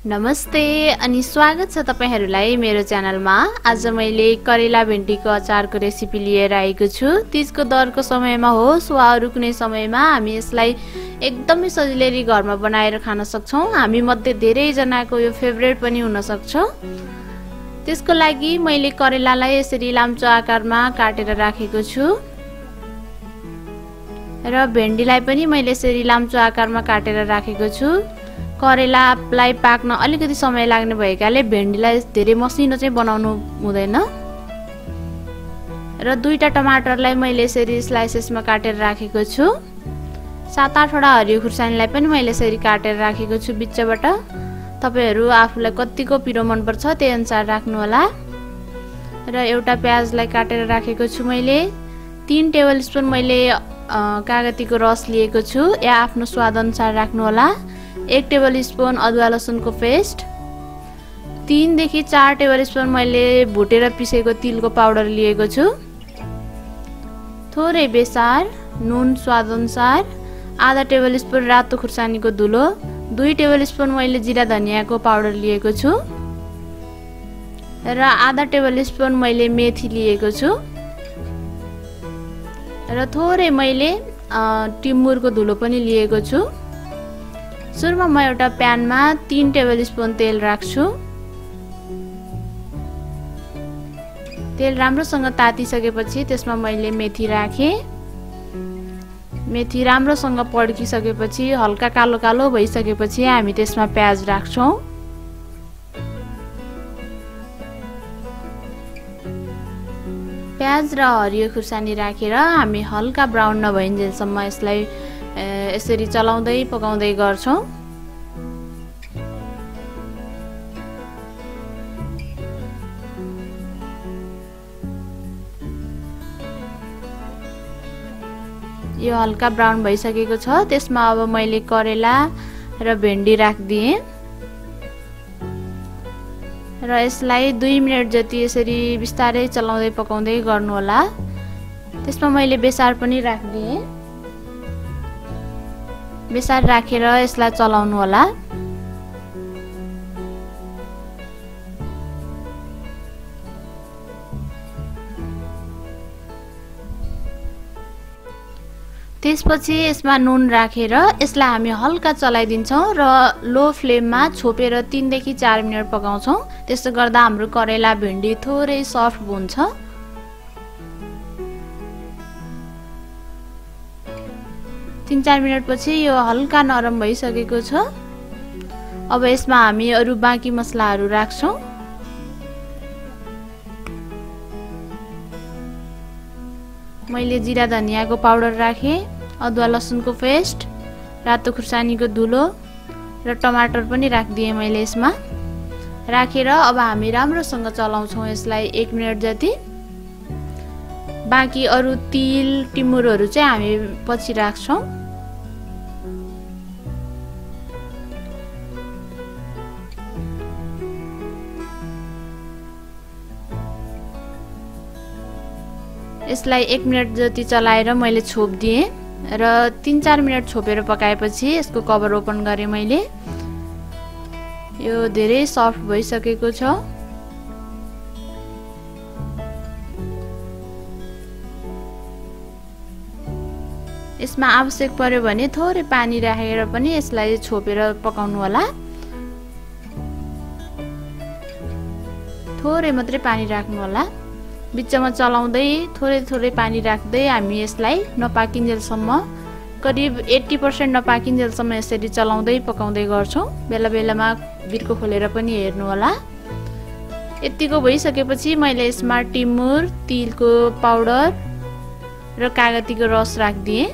नमस्ते अनि स्वागत छ तपाईँहरूलाई मेरो च्यानलमा। आज मैले करेला भेन्डीको अचारको रेसिपी लिएर आएको छु। तिजको दरको समयमा होस् वा अरू कुनै समयमा हामी यसलाई एकदमै सजिलै घरमा बनाएर खान सक्छौँ। हामी मध्ये धेरैजनाको यो फेभरेट पनि हुनसक्छ त्यसको लागि मैले करेलालाई यसरी लाम्चो आकारमा काटेर राखेको छु। र भेन्डीलाई पनि मैले यसरी लाम्चो आकारमा काटेर राखेको छु। करेलालाई पाक्न अलिकति समय लाग्ने भएकाले भेन्डीलाई धेरै मसिनो चाहिँ बनाउनु हुँदैन। र दुईवटा टमाटरलाई मैले यसरी स्लाइसेसमा काटेर राखेको छु। सात आठवटा हरियो खुर्सानीलाई पनि मैले यसरी काटेर राखेको छु बिचबाट। तपाईँहरू आफूलाई कतिको पिरो मनपर्छ त्यही अनुसार राख्नुहोला। र एउटा प्याजलाई काटेर राखेको छु मैले। तिन टेबल स्पुन मैले कागतीको रस लिएको छु। या आफ्नो स्वादअनुसार राख्नुहोला। एक टेबल स्पुन अदुवा लसुनको पेस्ट तिनदेखि चार टेबल स्पुन मैले भुटेर पिसेको तिलको पाउडर लिएको छु. थोरै बेसार नुन स्वादअनुसार आधा टेबल स्पुन रातो खुर्सानीको धुलो दुई टेबल स्पुन मैले जिरा धनियाँको पाउडर लिएको छु. र आधा टेबल स्पुन मैले मेथी लिएको छु. र थोरै मैले टिमुरको धुलो पनि लिएको छु. सुरुमा म एउटा प्यानमा तिन टेबल स्पुन तेल राख्छु। तेल राम्रोसँग तातिसकेपछि त्यसमा मैले मेथी राखेँ। मेथी राम्रोसँग पड्किसकेपछि हल्का कालो कालो भइसकेपछि हामी त्यसमा प्याज राख्छौँ। प्याज र हरियो खुर्सानी राखेर हामी हल्का ब्राउन नभइन्जेलसम्म यसलाई यसरी चलाउँदै पकाउँदै गर्छौँ। यो हल्का ब्राउन भइसकेको छ। त्यसमा अब मैले करेला र भेन्डी राखिदिएँ। र यसलाई दुई मिनट जति यसरी बिस्तारै चलाउँदै पकाउँदै गर्नुहोला। त्यसमा मैले बेसार पनि राखिदिएँ। बेसार राखेर यसलाई चलाउनु होला। त्यसपछि यसमा नुन राखेर यसलाई हामी हल्का चलाइदिन्छौँ र लो फ्लेममा छोपेर तिनदेखि चार मिनट पकाउँछौँ। त्यसो गर्दा हाम्रो करेला भिन्डी थोरै सफ्ट हुन्छ तिन चार मिनटपछि यो हल्का नरम भइसकेको छ। अब यसमा हामी अरू बाँकी मसलाहरू राख्छौँ। मैले जिरा धनियाँको पाउडर राखेँ अदुवा लसुनको पेस्ट रातो खुर्सानीको धुलो र टमाटर पनि राखिदिएँ मैले यसमा। राखेर अब हामी राम्रोसँग चलाउँछौँ यसलाई एक मिनट जति। बाँकी अरू तिल टिमुरहरू चाहिँ हामी पछि राख्छौँ। यसलाई एक मिनट जति चलाएर मैले छोपिदिएँ र तिन चार मिनट छोपेर पकाएपछि यसको कभर ओपन गरेँ मैले। यो धेरै सफ्ट भइसकेको छ। यसमा आवश्यक पर्यो भने थोरै पानी राखेर पनि यसलाई छोपेर पकाउनु होला। थोरै मात्रै पानी राख्नु होला। बिचमा चलाउँदै थोरै थोरै पानी राख्दै हामी यसलाई नपाकिन्जेलसम्म करिब एट्टी पर्सेन्ट नपाकिन्जेलसम्म यसरी चलाउँदै पकाउँदै गर्छौँ। बेला बेलामा बिर्को खोलेर पनि हेर्नुहोला। यत्तिको भइसकेपछि मैले यसमा टिमुर तिलको पाउडर र कागतीको रस राखिदिएँ।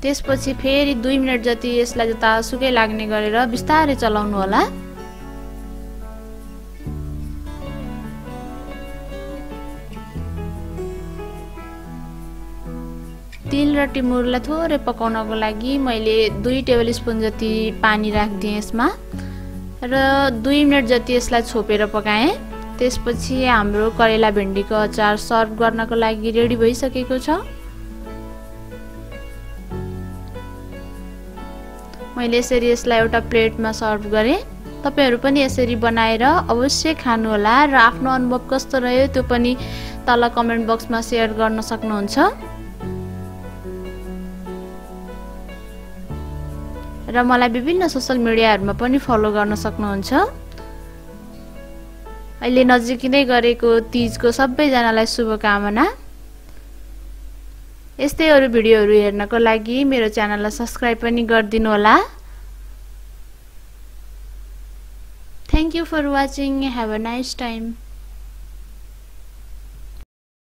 त्यसपछि फेरि दुई मिनट जति यसलाई जतासुकै लाग्ने गरेर बिस्तारै चलाउनु तिल र टिमुरलाई थोरै पकाउनको लागि मैले दुई टेबल स्पुन जति पानी राखिदिएँ यसमा र दुई मिनट जति यसलाई छोपेर पकाएँ। त्यसपछि हाम्रो करेला भिन्डीको अचार सर्भ गर्नको लागि रेडी भइसकेको छ। मैले यसरी यसलाई एउटा प्लेटमा सर्भ गरेँ। तपाईँहरू पनि यसरी बनाएर अवश्य खानुहोला र आफ्नो अनुभव कस्तो रह्यो त्यो पनि तल कमेन्ट बक्समा सेयर गर्न सक्नुहुन्छ। र मलाई विभिन्न सोसल मिडियाहरूमा पनि फलो गर्न सक्नुहुन्छ। अहिले नजिकै गरेको तिजको सबैजनालाई शुभकामना। यस्तै अरू भिडियोहरू हेर्नको लागि मेरो च्यानललाई सब्सक्राइब पनि गरिदिनु होला। Thank you for watching have a nice time